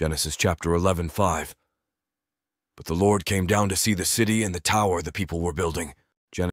Genesis chapter 11, 5. But the Lord came down to see the city and the tower the people were building.